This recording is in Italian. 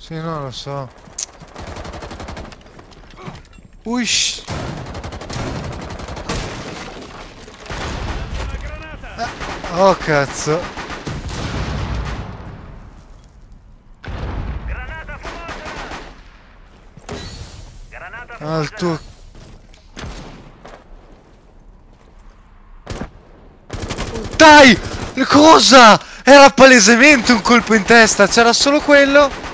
Sì, no, lo so. Uish. Eh, Oh cazzo. Granata! Granata Ah, il tuo... Dai! Cosa? Era palesemente un colpo in testa, c'era solo quello?